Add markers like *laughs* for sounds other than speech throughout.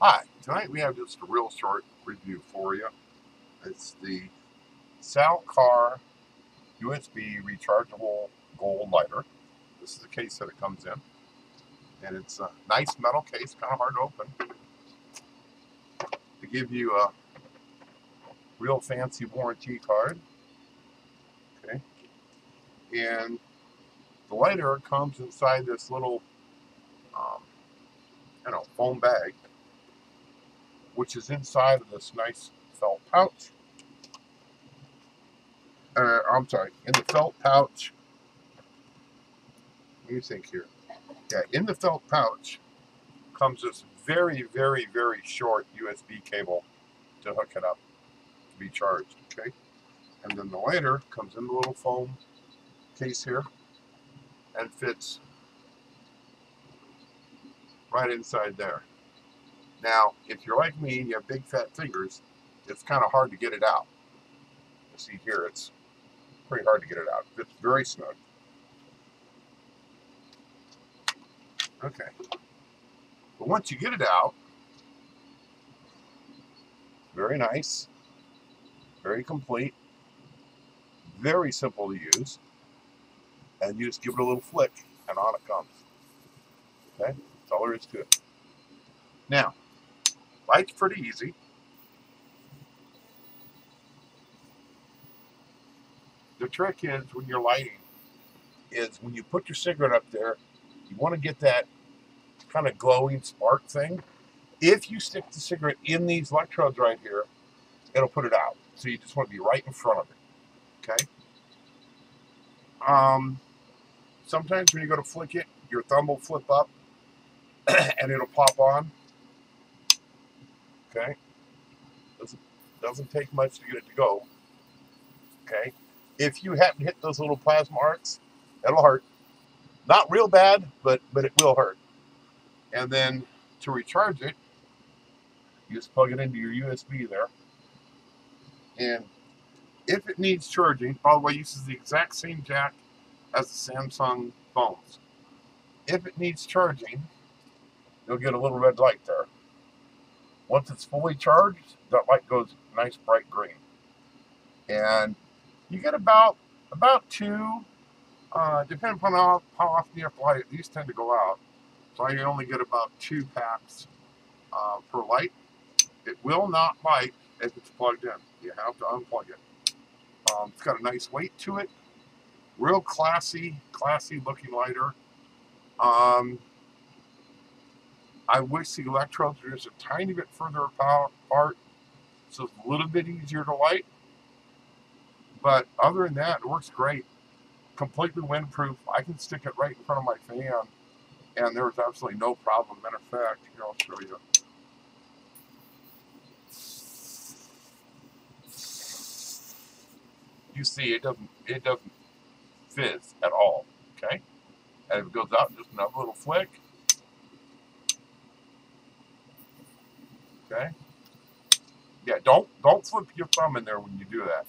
Hi, tonight we have just a real short review for you. It's the Salcar USB rechargeable gold lighter. This is the case that it comes in. And it's a nice metal case, kind of hard to open. To give you a real fancy warranty card. Okay. And the lighter comes inside this little, um, you know, foam bag which is inside of this nice felt pouch. Uh, I'm sorry, in the felt pouch. Let me think here. Yeah, in the felt pouch comes this very, very, very short USB cable to hook it up to be charged. Okay, and then the lighter comes in the little foam case here and fits right inside there. Now, if you're like me and you have big fat fingers, it's kind of hard to get it out. You see here, it's pretty hard to get it out. It's very snug. Okay. But once you get it out, very nice, very complete, very simple to use, and you just give it a little flick, and on it comes. Okay? That's all there is to it. Now, Light's pretty easy. The trick is when you're lighting, is when you put your cigarette up there, you want to get that kind of glowing spark thing. If you stick the cigarette in these electrodes right here, it'll put it out. So you just want to be right in front of it. Okay? Um, sometimes when you go to flick it, your thumb will flip up *clears throat* and it'll pop on. Okay? Doesn't, doesn't take much to get it to go. Okay? If you happen to hit those little plasma arcs, that'll hurt. Not real bad, but, but it will hurt. And then to recharge it, you just plug it into your USB there. And if it needs charging, by the way, uses the exact same jack as the Samsung phones. If it needs charging, you'll get a little red light there. Once it's fully charged, that light goes nice bright green. And you get about about two, uh, depending upon how, how often you to light it, these tend to go out. So I only get about two packs uh, per light. It will not light if it's plugged in. You have to unplug it. Um, it's got a nice weight to it. Real classy, classy looking lighter. Um, I wish the electrodes were just a tiny bit further apart, so it's a little bit easier to light. But other than that, it works great. Completely windproof. I can stick it right in front of my fan, and there's absolutely no problem. Matter of fact, here I'll show you. You see, it doesn't it doesn't fizz at all. Okay, and it goes out, just another little flick Okay. Yeah, don't don't flip your thumb in there when you do that.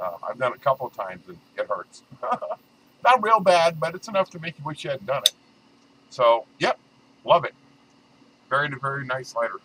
Uh, I've done it a couple of times and it hurts. *laughs* Not real bad, but it's enough to make you wish you hadn't done it. So, yep, love it. Very, very nice lighter.